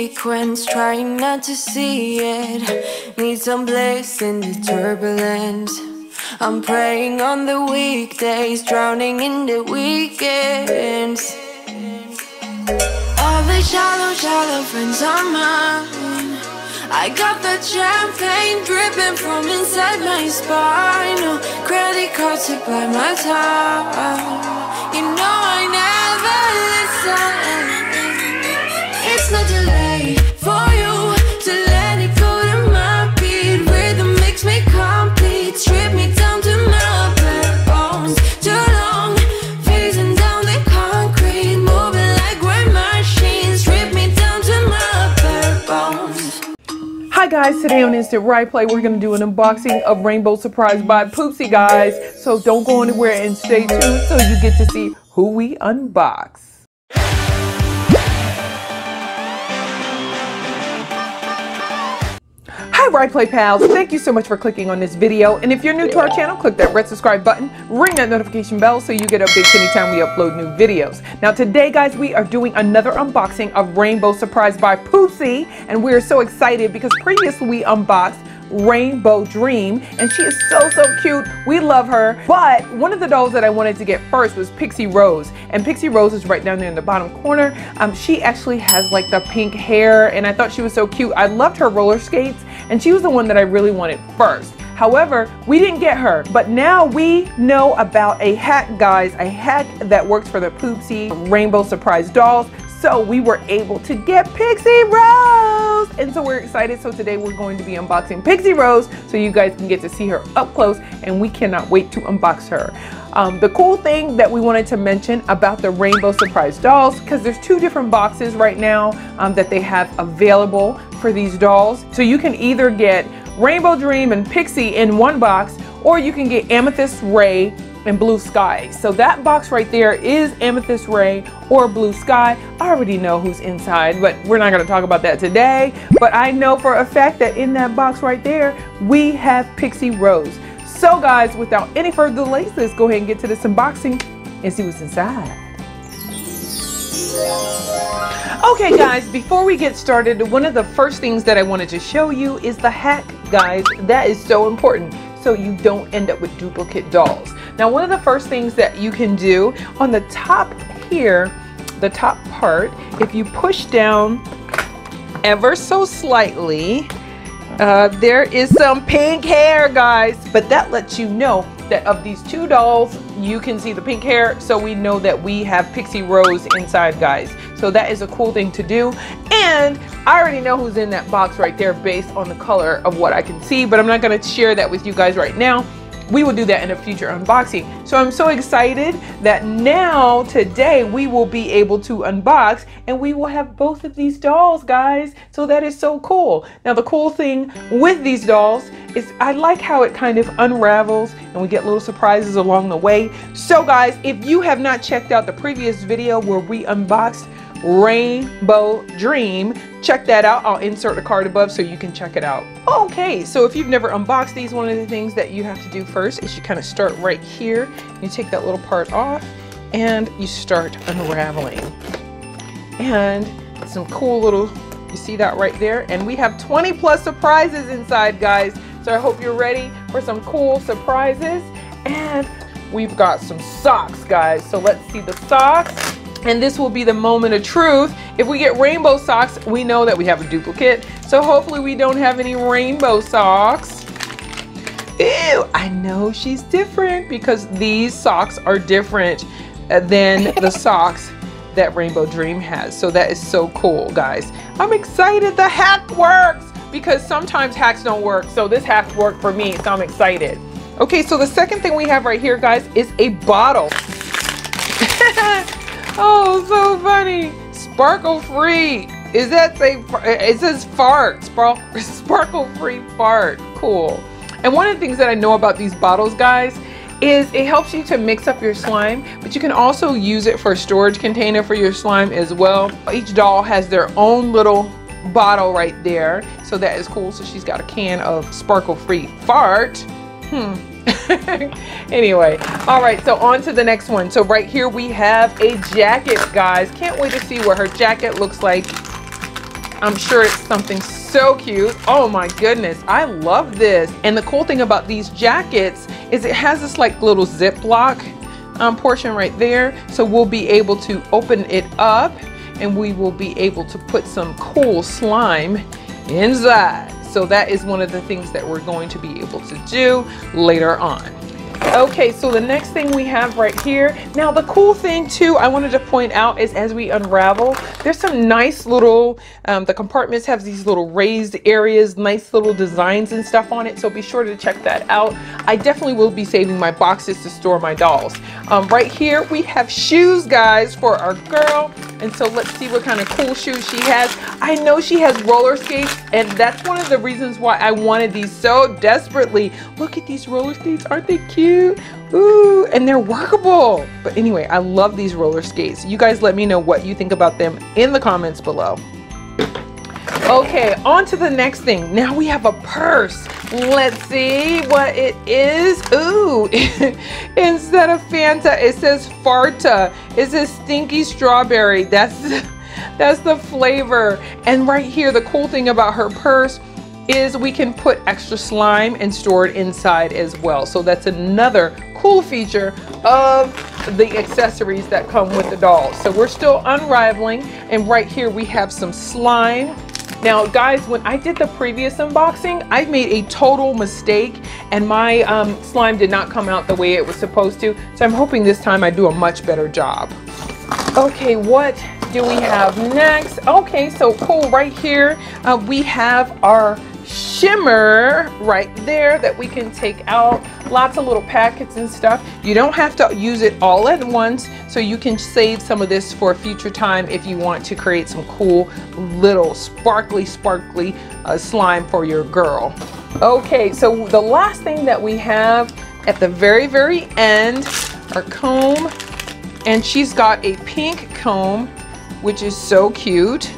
sequence, trying not to see it. Need some bliss in the turbulence. I'm praying on the weekdays, drowning in the weekends. All the shallow, shallow friends are mine. I got the champagne dripping from inside my spine. No credit cards to buy my time. Guys, today on Instant Ry Play, we're going to do an unboxing of Rainbow Surprise by Poopsie guys. So don't go anywhere and stay tuned so you get to see who we unbox. Ry Play pals, thank you so much for clicking on this video. And if you're new to our channel, click that red subscribe button, ring that notification bell so you get updates anytime we upload new videos. Now today guys, we are doing another unboxing of Rainbow Surprise by Poopsie. And we're so excited because previously we unboxed Rainbow Dream. And she is so so cute. We love her. But one of the dolls that I wanted to get first was Pixie Rose. And Pixie Rose is right down there in the bottom corner. Um, she actually has like the pink hair. And I thought she was so cute. I loved her roller skates and she was the one that I really wanted first However, we didn't get her, but now we know about a hack, guys, a hack that works for the Poopsie Rainbow Surprise dolls. So we were able to get Pixie Rose. And so we're excited. So today we're going to be unboxing Pixie Rose so you guys can get to see her up close and we cannot wait to unbox her. Um, the cool thing that we wanted to mention about the Rainbow Surprise dolls, because there's two different boxes right now um, that they have available for these dolls. So you can either get Rainbow Dream and Pixie in one box, or you can get Amethyst Ray and Blue Sky. So that box right there is Amethyst Ray or Blue Sky. I already know who's inside, but we're not gonna talk about that today. But I know for a fact that in that box right there, we have Pixie Rose. So guys, without any further delays, let's go ahead and get to this unboxing and see what's inside. Okay guys, before we get started, one of the first things that I wanted to show you is the hack, guys. That is so important so you don't end up with duplicate dolls. Now one of the first things that you can do on the top here, the top part, if you push down ever so slightly, uh, there is some pink hair guys, but that lets you know that of these two dolls, you can see the pink hair, so we know that we have Pixie Rose inside, guys. So that is a cool thing to do. And I already know who's in that box right there based on the color of what I can see, but I'm not gonna share that with you guys right now we will do that in a future unboxing. So I'm so excited that now today we will be able to unbox and we will have both of these dolls guys. So that is so cool. Now the cool thing with these dolls is I like how it kind of unravels and we get little surprises along the way. So guys, if you have not checked out the previous video where we unboxed Rainbow Dream. Check that out. I'll insert the card above so you can check it out. Okay, so if you've never unboxed these, one of the things that you have to do first is you kind of start right here. You take that little part off and you start unraveling. And some cool little, you see that right there? And we have 20 plus surprises inside, guys. So I hope you're ready for some cool surprises. And we've got some socks, guys. So let's see the socks. And this will be the moment of truth. If we get rainbow socks, we know that we have a duplicate. So hopefully we don't have any rainbow socks. Ew, I know she's different because these socks are different than the socks that Rainbow Dream has. So that is so cool, guys. I'm excited the hack works because sometimes hacks don't work. So this hack worked for me, so I'm excited. Okay, so the second thing we have right here, guys, is a bottle. Oh, so funny. Sparkle free. Is that say, it says fart, sparkle sparkle free fart. Cool. And one of the things that I know about these bottles, guys, is it helps you to mix up your slime, but you can also use it for a storage container for your slime as well. Each doll has their own little bottle right there. So that is cool. So she's got a can of sparkle free fart. Hmm. anyway, all right, so on to the next one. So right here we have a jacket, guys. Can't wait to see what her jacket looks like. I'm sure it's something so cute. Oh my goodness, I love this. And the cool thing about these jackets is it has this like little ziplock um, portion right there. So we'll be able to open it up and we will be able to put some cool slime inside. So that is one of the things that we're going to be able to do later on. Okay, so the next thing we have right here. Now the cool thing too, I wanted to point out is as we unravel, there's some nice little, um, the compartments have these little raised areas, nice little designs and stuff on it. So be sure to check that out. I definitely will be saving my boxes to store my dolls. Um, right here, we have shoes, guys, for our girl. And so let's see what kind of cool shoes she has. I know she has roller skates and that's one of the reasons why I wanted these so desperately. Look at these roller skates, aren't they cute? Ooh, and they're workable. But anyway, I love these roller skates. You guys let me know what you think about them in the comments below. Okay, on to the next thing. Now we have a purse. Let's see what it is. Ooh, instead of Fanta, it says Farta. It says stinky strawberry. That's, that's the flavor. And right here, the cool thing about her purse is we can put extra slime and store it inside as well. So that's another cool feature of the accessories that come with the dolls. So we're still unraveling and right here we have some slime now guys, when I did the previous unboxing, I made a total mistake and my um, slime did not come out the way it was supposed to. So I'm hoping this time I do a much better job. Okay, what do we have next? Okay, so cool, right here uh, we have our shimmer right there that we can take out. Lots of little packets and stuff. You don't have to use it all at once so you can save some of this for a future time if you want to create some cool little sparkly sparkly uh, slime for your girl. Okay so the last thing that we have at the very very end our comb and she's got a pink comb which is so cute.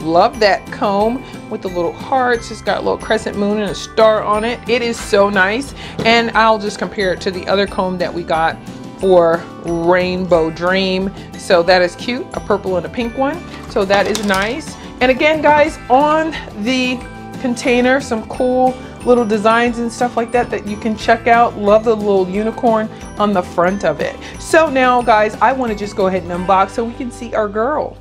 Love that comb with the little hearts. It's got a little crescent moon and a star on it. It is so nice. And I'll just compare it to the other comb that we got for Rainbow Dream. So that is cute, a purple and a pink one. So that is nice. And again, guys, on the container, some cool little designs and stuff like that that you can check out. Love the little unicorn on the front of it. So now, guys, I want to just go ahead and unbox so we can see our girl.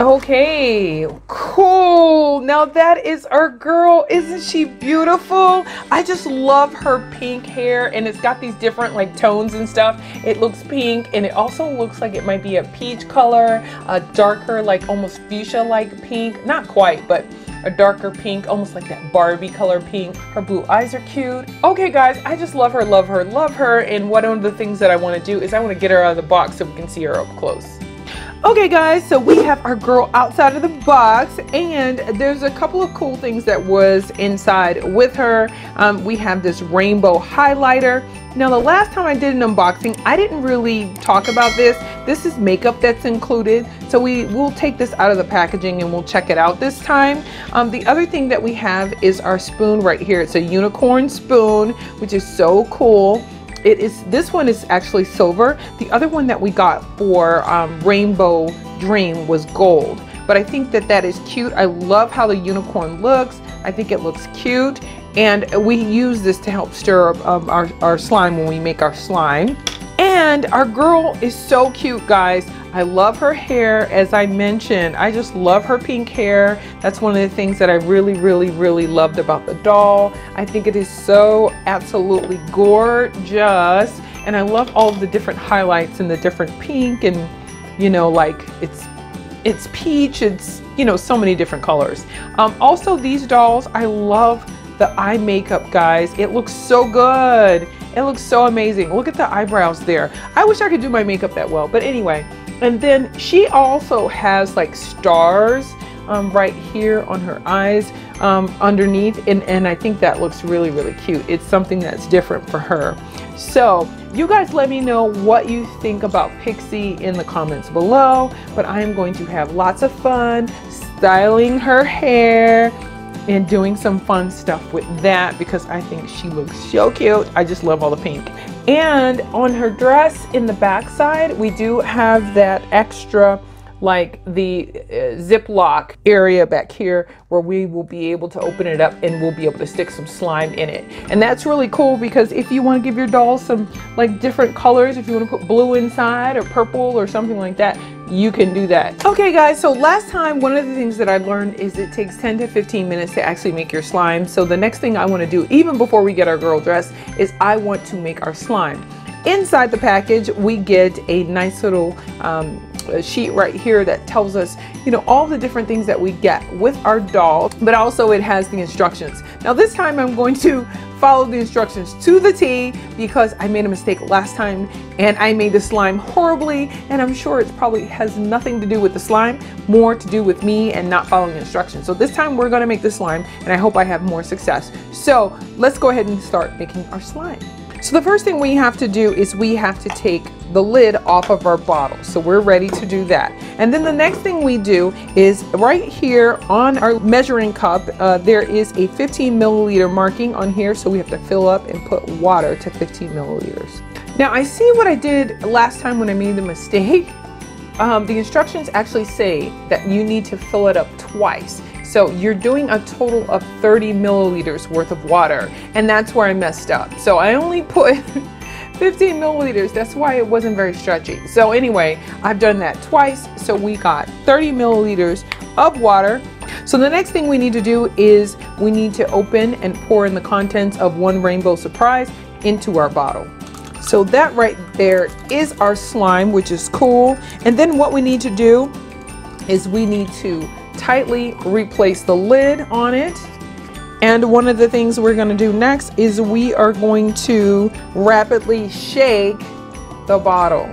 Okay, cool. Now that is our girl. Isn't she beautiful? I just love her pink hair and it's got these different like tones and stuff. It looks pink and it also looks like it might be a peach color, a darker like almost fuchsia like pink. Not quite, but a darker pink, almost like that Barbie color pink. Her blue eyes are cute. Okay guys, I just love her, love her, love her. And one of the things that I want to do is I want to get her out of the box so we can see her up close. Okay guys, so we have our girl outside of the box and there's a couple of cool things that was inside with her. Um, we have this rainbow highlighter. Now the last time I did an unboxing, I didn't really talk about this. This is makeup that's included. So we will take this out of the packaging and we'll check it out this time. Um, the other thing that we have is our spoon right here. It's a unicorn spoon, which is so cool. It is this one is actually silver. The other one that we got for um, Rainbow Dream was gold. But I think that that is cute. I love how the unicorn looks. I think it looks cute. And we use this to help stir up um, our, our slime when we make our slime. And our girl is so cute, guys. I love her hair. As I mentioned, I just love her pink hair. That's one of the things that I really, really, really loved about the doll. I think it is so absolutely gorgeous. And I love all the different highlights and the different pink and, you know, like it's it's peach, it's, you know, so many different colors. Um, also, these dolls, I love the eye makeup, guys. It looks so good. It looks so amazing. Look at the eyebrows there. I wish I could do my makeup that well, but anyway, and then she also has like stars um, right here on her eyes um, underneath. And, and I think that looks really, really cute. It's something that's different for her. So you guys let me know what you think about Pixie in the comments below. But I am going to have lots of fun styling her hair and doing some fun stuff with that because I think she looks so cute. I just love all the pink. And on her dress in the backside, we do have that extra like the uh, Ziploc area back here where we will be able to open it up and we'll be able to stick some slime in it. And that's really cool because if you want to give your doll some like different colors, if you want to put blue inside or purple or something like that, you can do that. Okay guys, so last time one of the things that I learned is it takes 10 to 15 minutes to actually make your slime. So the next thing I want to do, even before we get our girl dressed, is I want to make our slime. Inside the package, we get a nice little um, sheet right here that tells us, you know, all the different things that we get with our doll, but also it has the instructions. Now this time I'm going to follow the instructions to the T because I made a mistake last time and I made the slime horribly and I'm sure it probably has nothing to do with the slime, more to do with me and not following instructions. So this time we're gonna make the slime and I hope I have more success. So let's go ahead and start making our slime. So the first thing we have to do is we have to take the lid off of our bottle. So we're ready to do that. And then the next thing we do is right here on our measuring cup, uh, there is a 15 milliliter marking on here. So we have to fill up and put water to 15 milliliters. Now I see what I did last time when I made the mistake. Um, the instructions actually say that you need to fill it up twice. So you're doing a total of 30 milliliters worth of water and that's where I messed up. So I only put 15 milliliters. That's why it wasn't very stretchy. So anyway, I've done that twice. So we got 30 milliliters of water. So the next thing we need to do is we need to open and pour in the contents of one Rainbow Surprise into our bottle. So that right there is our slime, which is cool. And then what we need to do is we need to tightly replace the lid on it. And one of the things we're going to do next is we are going to rapidly shake the bottle.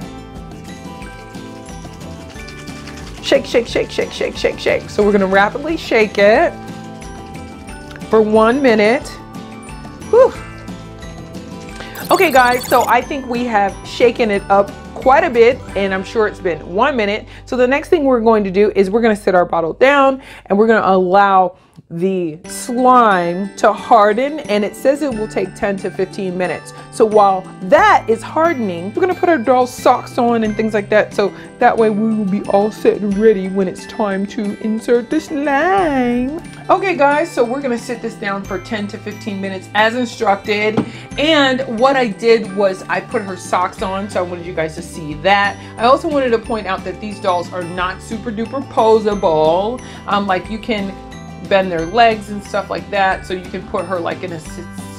Shake, shake, shake, shake, shake, shake, shake. So we're going to rapidly shake it for one minute. Whew. Okay guys, so I think we have shaken it up quite a bit and I'm sure it's been one minute. So the next thing we're going to do is we're going to set our bottle down and we're going to allow the slime to harden and it says it will take 10 to 15 minutes. So while that is hardening, we're gonna put our doll socks on and things like that. So that way we will be all set and ready when it's time to insert the slime. Okay guys, so we're gonna sit this down for 10 to 15 minutes as instructed. And what I did was I put her socks on, so I wanted you guys to see that. I also wanted to point out that these dolls are not super duper posable. Um, like you can bend their legs and stuff like that. So you can put her like in a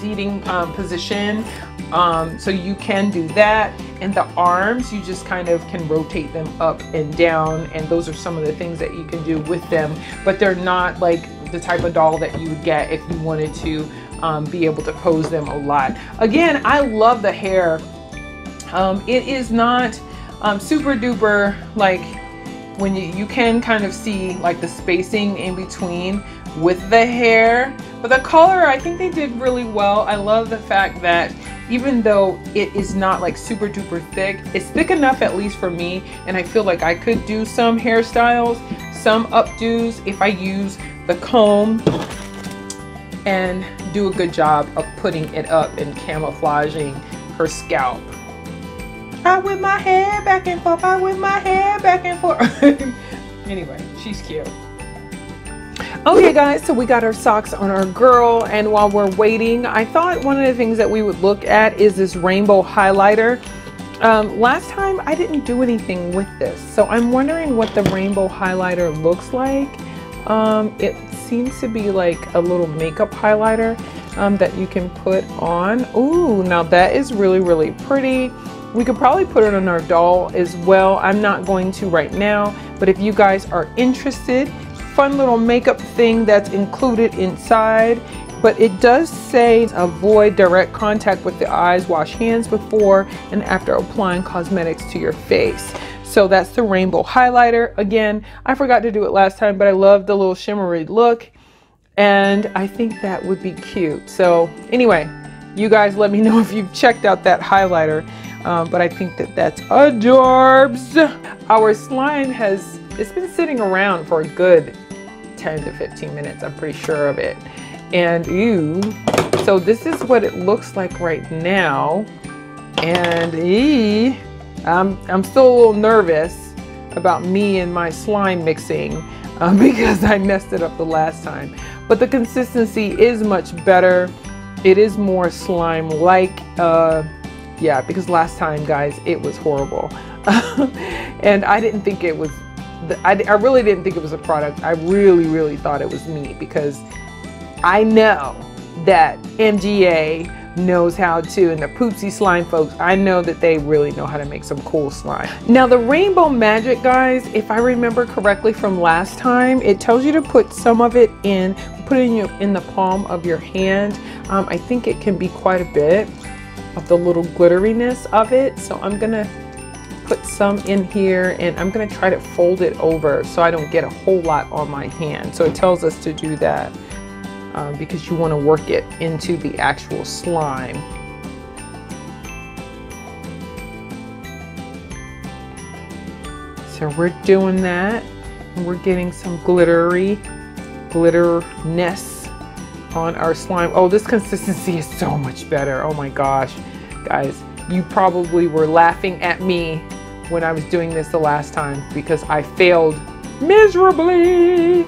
seating um, position. Um, so you can do that. And the arms, you just kind of can rotate them up and down. And those are some of the things that you can do with them. But they're not like the type of doll that you would get if you wanted to um, be able to pose them a lot. Again, I love the hair. Um, it is not um, super duper like when you, you can kind of see like the spacing in between with the hair. But the color, I think they did really well. I love the fact that even though it is not like super duper thick, it's thick enough at least for me. And I feel like I could do some hairstyles, some updos if I use the comb and do a good job of putting it up and camouflaging her scalp. I whip my hair back and forth, I whip my hair back and forth. anyway, she's cute. Okay guys, so we got our socks on our girl and while we're waiting, I thought one of the things that we would look at is this rainbow highlighter. Um, last time I didn't do anything with this, so I'm wondering what the rainbow highlighter looks like. Um, it seems to be like a little makeup highlighter um, that you can put on. Ooh, now that is really, really pretty. We could probably put it on our doll as well. I'm not going to right now, but if you guys are interested, fun little makeup thing that's included inside. But it does say avoid direct contact with the eyes, wash hands before and after applying cosmetics to your face. So that's the rainbow highlighter. Again, I forgot to do it last time, but I love the little shimmery look. And I think that would be cute. So anyway, you guys let me know if you've checked out that highlighter. Um, but I think that that's adorbs. Our slime has, it's been sitting around for a good 10 to 15 minutes. I'm pretty sure of it. And ew. So this is what it looks like right now. And ee, I'm, I'm still a little nervous. about me and my slime mixing uh, because I messed it up the last time. But the consistency is much better. It is more slime-like. Uh, yeah, because last time, guys, it was horrible. and I didn't think it was, I, I really didn't think it was a product. I really, really thought it was me because I know that MGA knows how to and the Poopsie Slime folks, I know that they really know how to make some cool slime. Now the Rainbow Magic guys, if I remember correctly from last time, it tells you to put some of it in, put it in, your, in the palm of your hand. Um, I think it can be quite a bit of the little glitteriness of it. So I'm gonna put some in here and I'm gonna try to fold it over so I don't get a whole lot on my hand. So it tells us to do that um, because you want to work it into the actual slime. So we're doing that we're getting some glittery glitterness on our slime. Oh, this consistency is so much better. Oh my gosh, guys, you probably were laughing at me when I was doing this the last time because I failed miserably.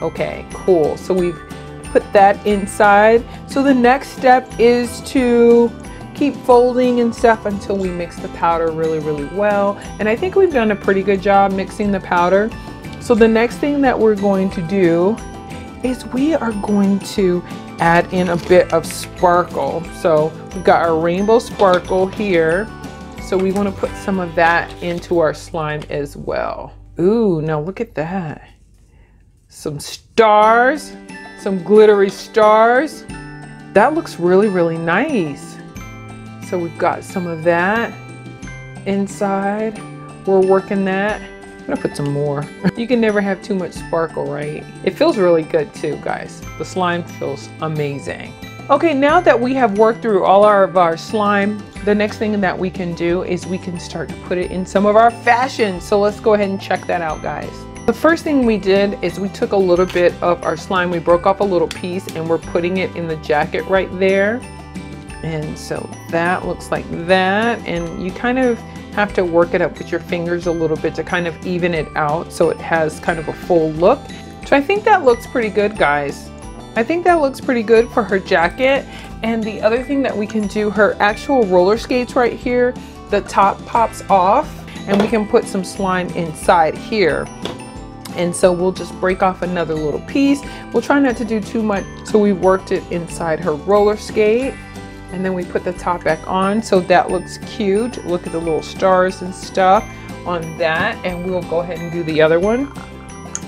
Okay, cool. So we've put that inside. So the next step is to keep folding and stuff until we mix the powder really, really well. And I think we've done a pretty good job mixing the powder. So the next thing that we're going to do is we are going to add in a bit of sparkle. So we've got our rainbow sparkle here. So we want to put some of that into our slime as well. Ooh, now look at that some stars, some glittery stars. That looks really, really nice. So we've got some of that inside. We're working that. I'm gonna put some more. you can never have too much sparkle, right? It feels really good too, guys. The slime feels amazing. Okay, now that we have worked through all our, of our slime, the next thing that we can do is we can start to put it in some of our fashions. So let's go ahead and check that out, guys. The first thing we did is we took a little bit of our slime, we broke off a little piece and we're putting it in the jacket right there. And so that looks like that. And you kind of have to work it up with your fingers a little bit to kind of even it out so it has kind of a full look. So I think that looks pretty good, guys. I think that looks pretty good for her jacket. And the other thing that we can do, her actual roller skates right here, the top pops off and we can put some slime inside here. And so we'll just break off another little piece. We'll try not to do too much. So we worked it inside her roller skate and then we put the top back on. So that looks cute. Look at the little stars and stuff on that. And we'll go ahead and do the other one.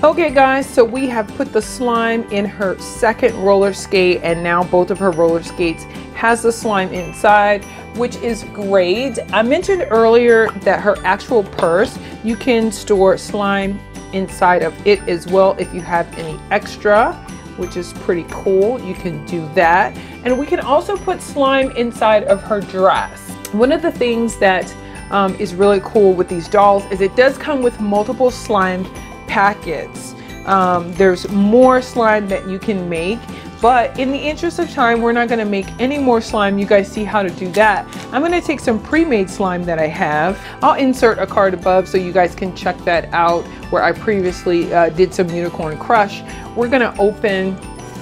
Okay guys, so we have put the slime in her second roller skate and now both of her roller skates has the slime inside, which is great. I mentioned earlier that her actual purse, you can store slime inside of it as well if you have any extra which is pretty cool. You can do that. And we can also put slime inside of her dress. One of the things that um, is really cool with these dolls is it does come with multiple slime packets. Um, there's more slime that you can make but in the interest of time, we're not gonna make any more slime. You guys see how to do that. I'm gonna take some pre-made slime that I have. I'll insert a card above so you guys can check that out where I previously uh, did some unicorn crush. We're gonna open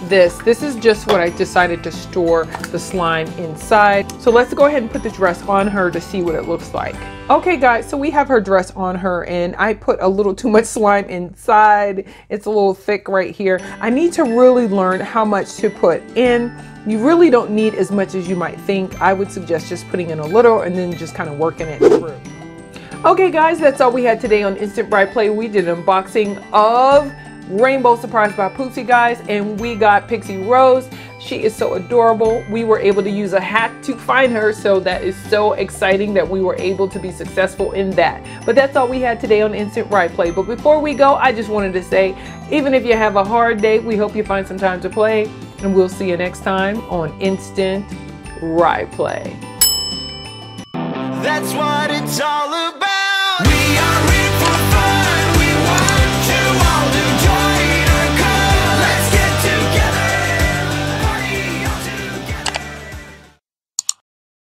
this. This is just what I decided to store the slime inside. So let's go ahead and put the dress on her to see what it looks like. Okay guys, so we have her dress on her and I put a little too much slime inside. It's a little thick right here. I need to really learn how much to put in. You really don't need as much as you might think. I would suggest just putting in a little and then just kind of working it through. Okay guys, that's all we had today on Instant Ry Play. We did an unboxing of Rainbow Surprise by Poopsie guys and we got Pixie Rose. She is so adorable. We were able to use a hack to find her so that is so exciting that we were able to be successful in that. But that's all we had today on Instant Ry Play. But before we go, I just wanted to say, even if you have a hard day, we hope you find some time to play and we'll see you next time on Instant Ry Play. That's what it's all about.